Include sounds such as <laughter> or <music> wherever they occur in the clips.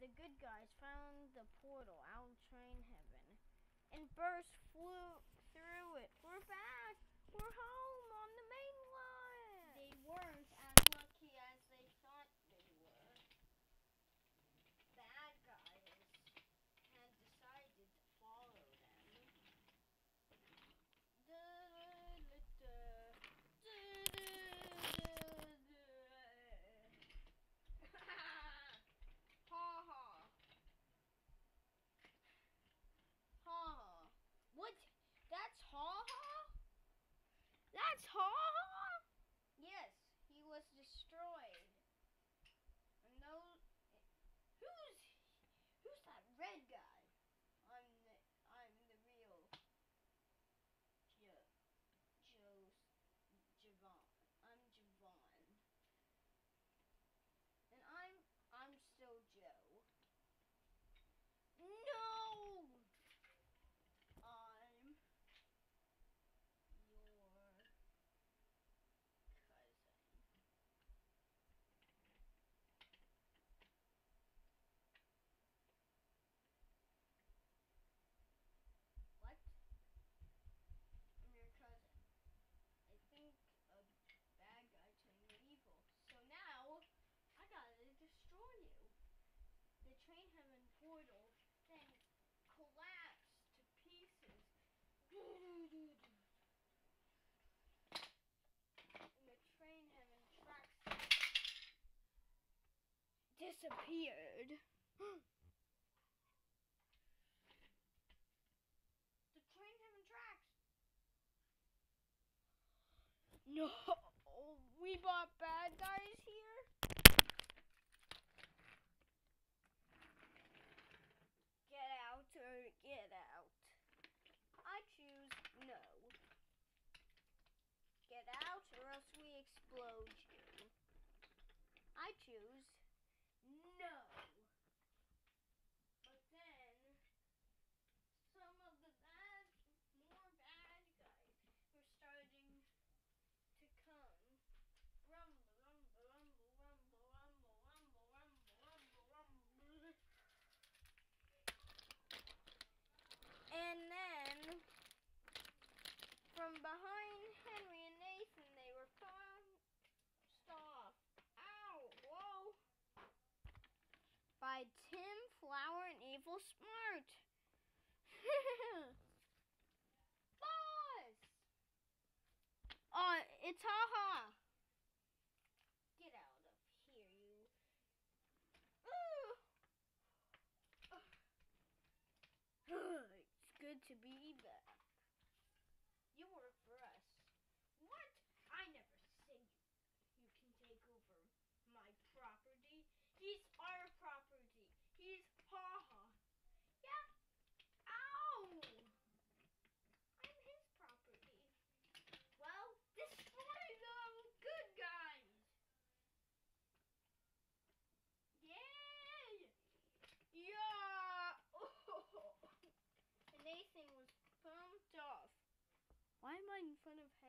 The good guys found the portal out of train heaven and burst flew through it. We're back! We're home! disappeared. <gasps> the train having tracks. No, we bought bad guys here. Get out or get out. I choose no. Get out or else we explode you. I choose behind Henry and Nathan. They were punched off. Ow! Whoa! By Tim Flower and Evil Smart. <laughs> Boss! Uh, it's Haha. Get out of here, you. Ooh. <sighs> it's good to be back. front of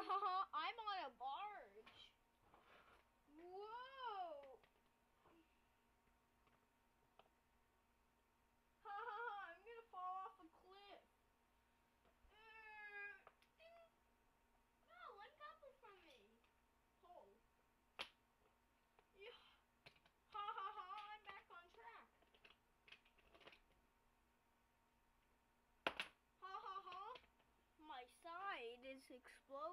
<laughs> I'm on a barge. Whoa. <laughs> I'm gonna fall off a cliff. Er, ding. No, uncouple from me. Hole. Yeah. <laughs> Ha ha ha, I'm back on track. Ha ha ha. My side is exploding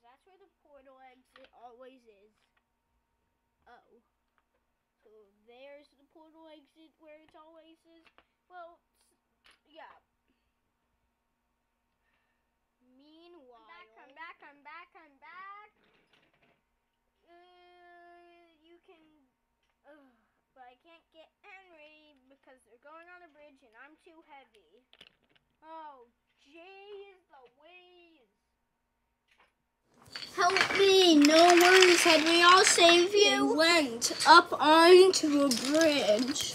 because that's where the portal exit always is. Oh. So there's the portal exit where it always is. Well, yeah. Meanwhile, I'm back, I'm back, I'm back. Uh, you can. Ugh, but I can't get Henry because they're going on a bridge and I'm too heavy. Oh, jeez, Louise. Help me! No worries, Henry. I'll save you. went up onto a bridge.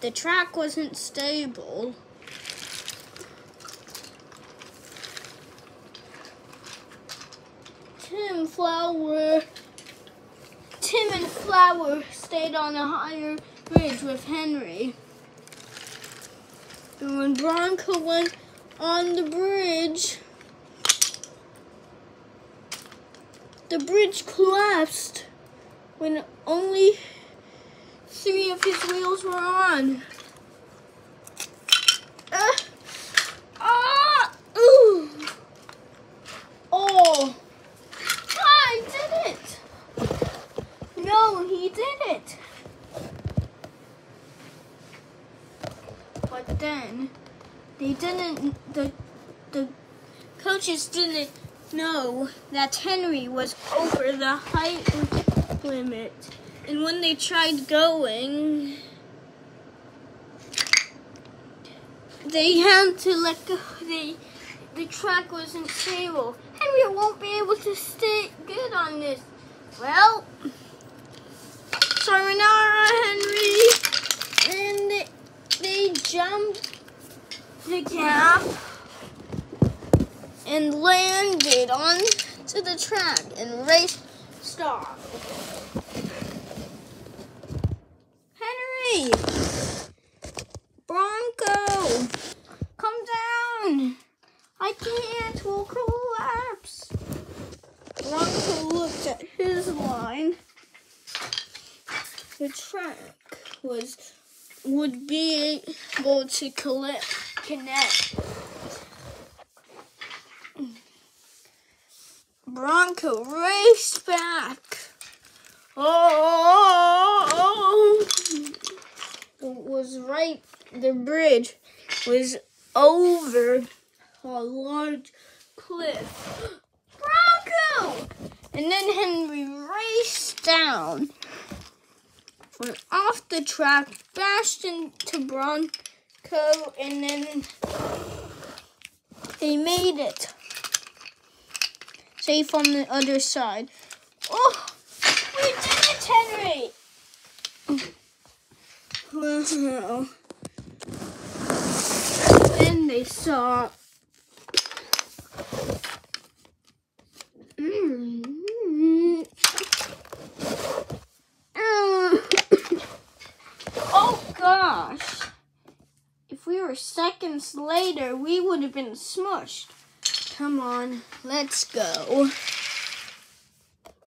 The track wasn't stable. Tim Flower. Tim and Flower stayed on a higher bridge with Henry. And when Bronco went on the bridge, the bridge collapsed when only three of his wheels were on. Ah! Ooh! Oh! I did it! No, he did it! But then, they didn't, the, the coaches didn't know that Henry was over the height limit. And when they tried going, they had to let go. They, the track wasn't stable. Henry won't be able to stay good on this. Well, sayonara, Henry. And they, they jumped the gap and landed on to the track and race stopped. Henry! Bronco! Come down! I can't, we'll collapse. Bronco looked at his line. The track was would be able to collect, connect. Bronco raced back. Oh, it was right. The bridge was over a large cliff. Bronco! And then Henry raced down. went off the track, bashed into Bronco, and then they made it safe on the other side. Oh, we did it, Henry! <laughs> Then they saw. Mm. oh gosh. If we were seconds later, we would have been smushed. Come on, let's go.